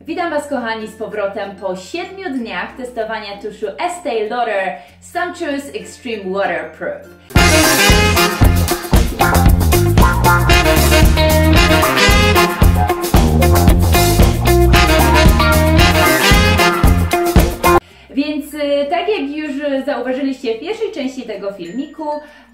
Witam Was kochani z powrotem po 7 dniach testowania tuszu Estee Lauder Sumptuous Extreme Waterproof. Tak jak już zauważyliście w pierwszej części tego filmiku,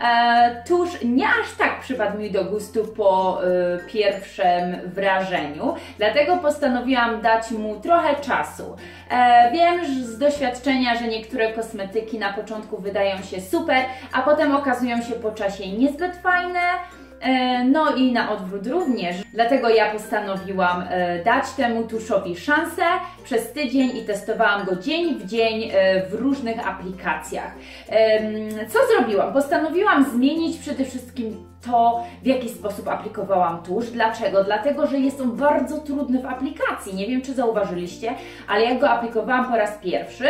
e, tusz nie aż tak przypadł mi do gustu po e, pierwszym wrażeniu, dlatego postanowiłam dać mu trochę czasu. E, wiem z doświadczenia, że niektóre kosmetyki na początku wydają się super, a potem okazują się po czasie niezbyt fajne, no i na odwrót również. Dlatego ja postanowiłam e, dać temu tuszowi szansę przez tydzień i testowałam go dzień w dzień e, w różnych aplikacjach. Co zrobiłam? Postanowiłam zmienić przede wszystkim to, w jaki sposób aplikowałam tusz. Dlaczego? Dlatego, że jest on bardzo trudny w aplikacji. Nie wiem, czy zauważyliście, ale jak go aplikowałam po raz pierwszy,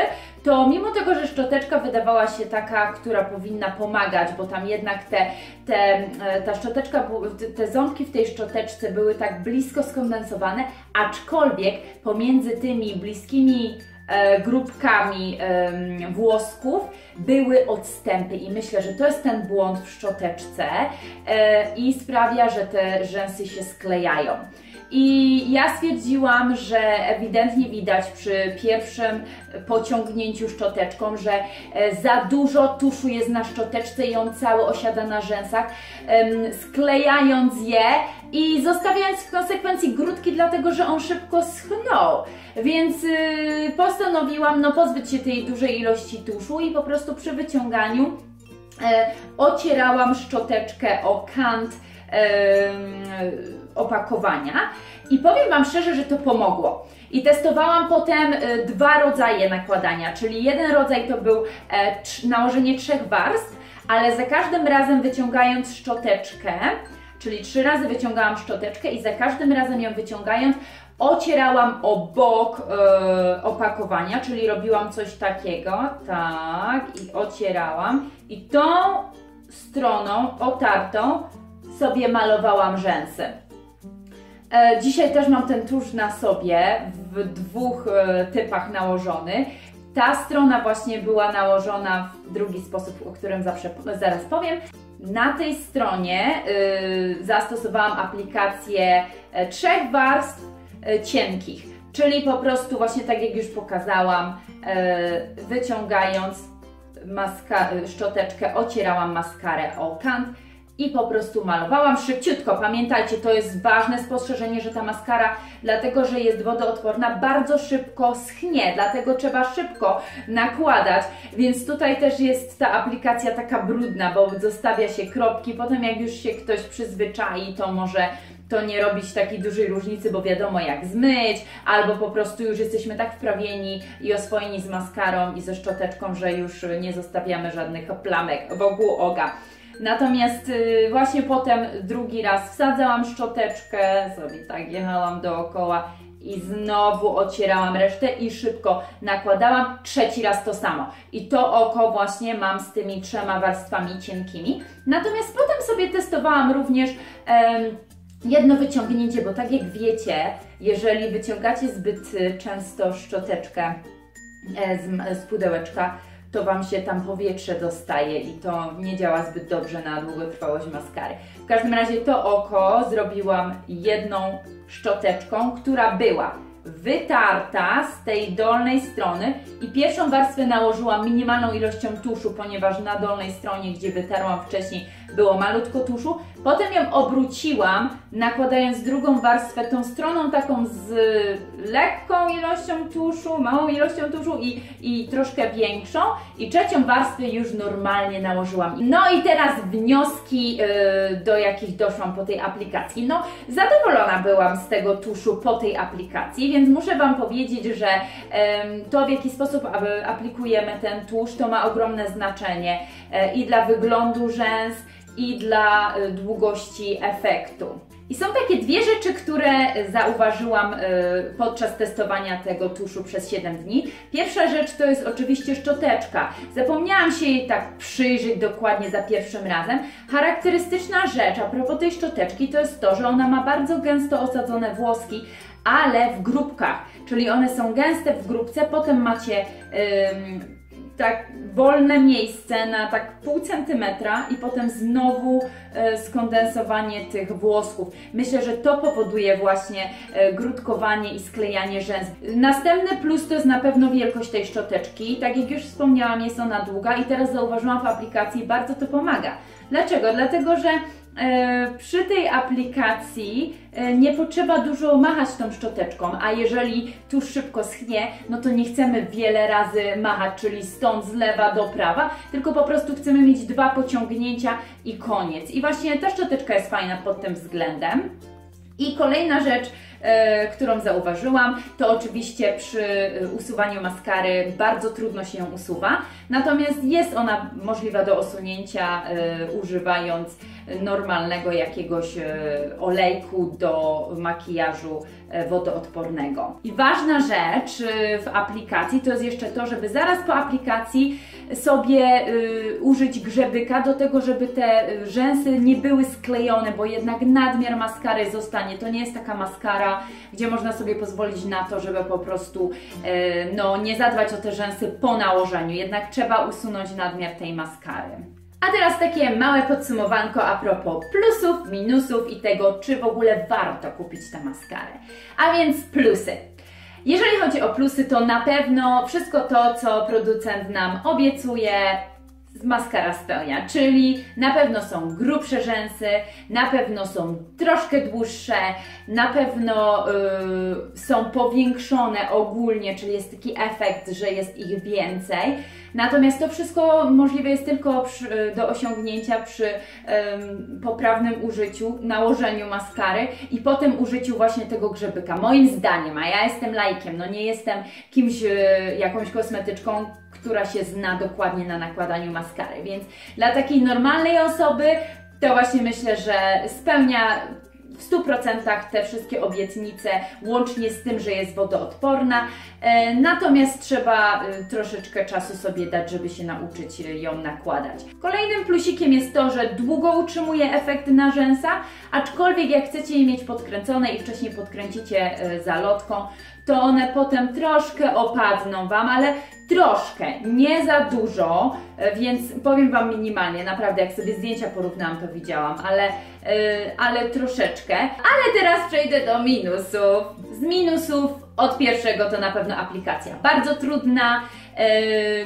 to mimo tego, że szczoteczka wydawała się taka, która powinna pomagać, bo tam jednak te, te, e, ta szczoteczka, te ząbki w tej szczoteczce były tak blisko skondensowane, aczkolwiek pomiędzy tymi bliskimi grupkami włosków były odstępy i myślę, że to jest ten błąd w szczoteczce e, i sprawia, że te rzęsy się sklejają. I ja stwierdziłam, że ewidentnie widać przy pierwszym pociągnięciu szczoteczką, że e, za dużo tuszu jest na szczoteczce i on cały osiada na rzęsach, sklejając je i zostawiając w konsekwencji grudki, dlatego że on szybko schnął. Więc yy, postanowiłam no, pozbyć się tej dużej ilości tuszu i po prostu przy wyciąganiu yy, ocierałam szczoteczkę o kant yy, opakowania i powiem Wam szczerze, że to pomogło. I testowałam potem y, dwa rodzaje nakładania, czyli jeden rodzaj to był e, nałożenie trzech warstw, ale za każdym razem wyciągając szczoteczkę, czyli trzy razy wyciągałam szczoteczkę i za każdym razem ją wyciągając ocierałam o bok e, opakowania, czyli robiłam coś takiego, tak, i ocierałam i tą stroną otartą sobie malowałam rzęsy. E, dzisiaj też mam ten tusz na sobie w dwóch e, typach nałożony. Ta strona właśnie była nałożona w drugi sposób, o którym zawsze, zaraz powiem. Na tej stronie y, zastosowałam aplikację e, trzech warstw y, cienkich, czyli po prostu właśnie tak jak już pokazałam, y, wyciągając szczoteczkę, ocierałam maskarę o kant i po prostu malowałam szybciutko. Pamiętajcie, to jest ważne spostrzeżenie, że ta maskara, dlatego że jest wodoodporna, bardzo szybko schnie, dlatego trzeba szybko nakładać, więc tutaj też jest ta aplikacja taka brudna, bo zostawia się kropki, potem jak już się ktoś przyzwyczai, to może to nie robić takiej dużej różnicy, bo wiadomo jak zmyć, albo po prostu już jesteśmy tak wprawieni i oswojeni z maskarą i ze szczoteczką, że już nie zostawiamy żadnych plamek wokół oga. Natomiast y, właśnie potem drugi raz wsadzałam szczoteczkę, sobie tak jechałam dookoła i znowu ocierałam resztę i szybko nakładałam. Trzeci raz to samo. I to oko właśnie mam z tymi trzema warstwami cienkimi. Natomiast potem sobie testowałam również jedno wyciągnięcie, bo tak jak wiecie, jeżeli wyciągacie zbyt często szczoteczkę e, z, z pudełeczka, to Wam się tam powietrze dostaje i to nie działa zbyt dobrze na długotrwałość maskary. W każdym razie to oko zrobiłam jedną szczoteczką, która była wytarta z tej dolnej strony i pierwszą warstwę nałożyłam minimalną ilością tuszu, ponieważ na dolnej stronie, gdzie wytarłam wcześniej, było malutko tuszu. Potem ją obróciłam, nakładając drugą warstwę tą stroną taką z lekką ilością tuszu, małą ilością tuszu i, i troszkę większą. I trzecią warstwę już normalnie nałożyłam. No i teraz wnioski, yy, do jakich doszłam po tej aplikacji. No, zadowolona byłam z tego tuszu po tej aplikacji, więc muszę Wam powiedzieć, że yy, to w jaki sposób aplikujemy ten tusz, to ma ogromne znaczenie yy, i dla wyglądu rzęs, i dla y, długości efektu. I są takie dwie rzeczy, które zauważyłam y, podczas testowania tego tuszu przez 7 dni. Pierwsza rzecz to jest oczywiście szczoteczka. Zapomniałam się jej tak przyjrzeć dokładnie za pierwszym razem. Charakterystyczna rzecz a propos tej szczoteczki to jest to, że ona ma bardzo gęsto osadzone włoski, ale w grupkach. czyli one są gęste w grupce, potem macie tak wolne miejsce na tak pół centymetra i potem znowu e, skondensowanie tych włosków. Myślę, że to powoduje właśnie e, grudkowanie i sklejanie rzęs. Następny plus to jest na pewno wielkość tej szczoteczki. Tak jak już wspomniałam, jest ona długa i teraz zauważyłam w aplikacji, bardzo to pomaga. Dlaczego? Dlatego, że E, przy tej aplikacji e, nie potrzeba dużo machać tą szczoteczką, a jeżeli tuż szybko schnie, no to nie chcemy wiele razy machać, czyli stąd z lewa do prawa, tylko po prostu chcemy mieć dwa pociągnięcia i koniec. I właśnie ta szczoteczka jest fajna pod tym względem. I kolejna rzecz, którą zauważyłam, to oczywiście przy usuwaniu maskary bardzo trudno się ją usuwa, natomiast jest ona możliwa do usunięcia używając normalnego jakiegoś e, olejku do makijażu e, wodoodpornego. I ważna rzecz e, w aplikacji to jest jeszcze to, żeby zaraz po aplikacji sobie użyć grzebyka do tego, żeby te rzęsy nie były sklejone, bo jednak nadmiar maskary zostanie. To nie jest taka maskara, gdzie można sobie pozwolić na to, żeby po prostu no, nie zadbać o te rzęsy po nałożeniu. Jednak trzeba usunąć nadmiar tej maskary. A teraz takie małe podsumowanko a propos plusów, minusów i tego, czy w ogóle warto kupić tę maskarę. A więc plusy. Jeżeli chodzi o plusy, to na pewno wszystko to, co producent nam obiecuje, maskara spełnia, czyli na pewno są grubsze rzęsy, na pewno są troszkę dłuższe, na pewno yy, są powiększone ogólnie, czyli jest taki efekt, że jest ich więcej. Natomiast to wszystko możliwe jest tylko przy, do osiągnięcia przy um, poprawnym użyciu, nałożeniu maskary i potem użyciu właśnie tego grzebyka. Moim zdaniem, a ja jestem lajkiem, no nie jestem kimś, e, jakąś kosmetyczką, która się zna dokładnie na nakładaniu maskary, więc dla takiej normalnej osoby to właśnie myślę, że spełnia w 100% te wszystkie obietnice, łącznie z tym, że jest wodoodporna. E, natomiast trzeba e, troszeczkę czasu sobie dać, żeby się nauczyć ją nakładać. Kolejnym plusikiem jest to, że długo utrzymuje efekt na rzęsa, aczkolwiek jak chcecie je mieć podkręcone i wcześniej podkręcicie e, zalotką, to one potem troszkę opadną Wam, ale troszkę, nie za dużo, e, więc powiem Wam minimalnie, naprawdę jak sobie zdjęcia porównałam to widziałam, ale, yy, ale troszeczkę. Ale teraz przejdę do minusów. Z minusów od pierwszego to na pewno aplikacja. Bardzo trudna,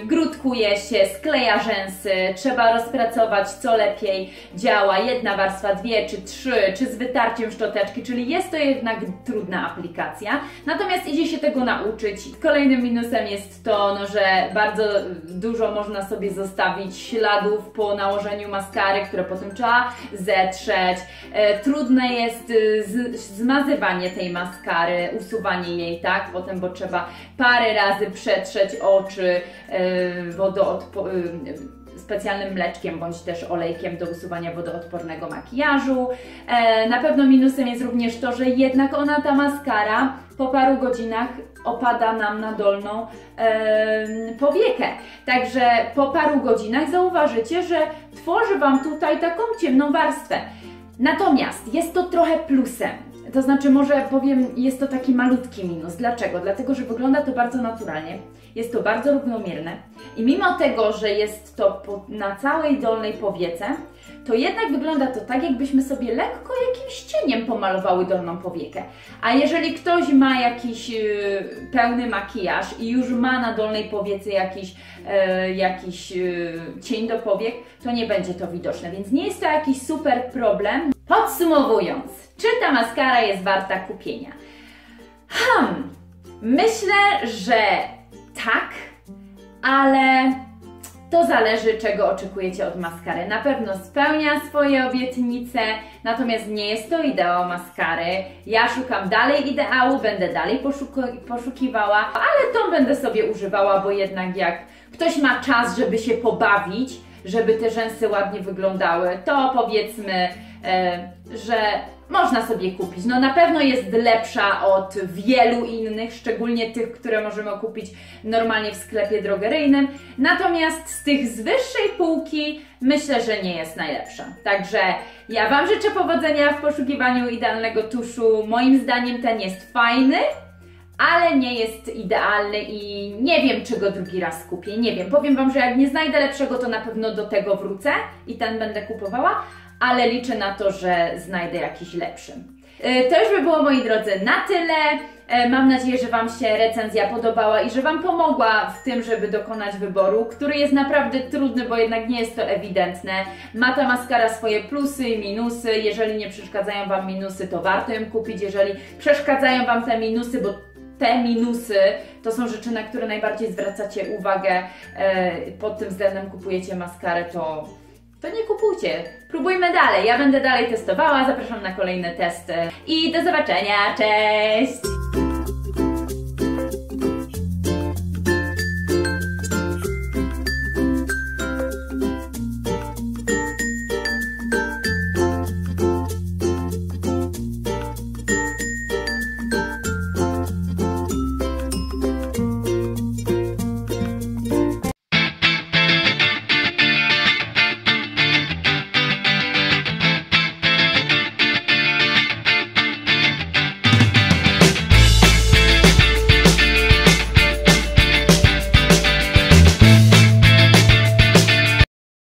grudkuje się, skleja rzęsy, trzeba rozpracować co lepiej działa, jedna warstwa, dwie czy trzy, czy z wytarciem szczoteczki, czyli jest to jednak trudna aplikacja. Natomiast idzie się tego nauczyć. Kolejnym minusem jest to, no, że bardzo dużo można sobie zostawić śladów po nałożeniu maskary, które potem trzeba zetrzeć. E, trudne jest y, zmazywanie tej maskary, usuwanie jej, tak? Potem, bo trzeba parę razy przetrzeć oczy e, wodoodpornym specjalnym mleczkiem bądź też olejkiem do usuwania wodoodpornego makijażu. E, na pewno minusem jest również to, że jednak ona, ta maskara, po paru godzinach opada nam na dolną e, powiekę. Także po paru godzinach zauważycie, że tworzy Wam tutaj taką ciemną warstwę. Natomiast jest to trochę plusem. To znaczy, może powiem, jest to taki malutki minus. Dlaczego? Dlatego, że wygląda to bardzo naturalnie, jest to bardzo równomierne i mimo tego, że jest to na całej dolnej powiece, to jednak wygląda to tak, jakbyśmy sobie lekko jakimś cieniem pomalowały dolną powiekę. A jeżeli ktoś ma jakiś yy, pełny makijaż i już ma na dolnej powiece jakiś, yy, jakiś yy, cień do powiek, to nie będzie to widoczne, więc nie jest to jakiś super problem. Podsumowując, czy ta maskara jest warta kupienia? Hmm, myślę, że tak, ale to zależy, czego oczekujecie od maskary. Na pewno spełnia swoje obietnice, natomiast nie jest to ideał maskary. Ja szukam dalej ideału, będę dalej poszukiwała, ale tą będę sobie używała, bo jednak jak ktoś ma czas, żeby się pobawić, żeby te rzęsy ładnie wyglądały, to powiedzmy, e, że można sobie kupić. No na pewno jest lepsza od wielu innych, szczególnie tych, które możemy kupić normalnie w sklepie drogeryjnym. Natomiast z tych z wyższej półki myślę, że nie jest najlepsza. Także ja Wam życzę powodzenia w poszukiwaniu idealnego tuszu. Moim zdaniem ten jest fajny, ale nie jest idealny i nie wiem, czy go drugi raz kupię. Nie wiem. Powiem Wam, że jak nie znajdę lepszego, to na pewno do tego wrócę i ten będę kupowała, ale liczę na to, że znajdę jakiś lepszy. E, to już by było, moi drodzy, na tyle. E, mam nadzieję, że Wam się recenzja podobała i że Wam pomogła w tym, żeby dokonać wyboru, który jest naprawdę trudny, bo jednak nie jest to ewidentne. Ma ta maskara swoje plusy i minusy. Jeżeli nie przeszkadzają Wam minusy, to warto ją kupić. Jeżeli przeszkadzają Wam te minusy, bo te minusy to są rzeczy, na które najbardziej zwracacie uwagę, e, pod tym względem kupujecie maskarę, to to nie kupujcie. Próbujmy dalej. Ja będę dalej testowała, zapraszam na kolejne testy i do zobaczenia. Cześć!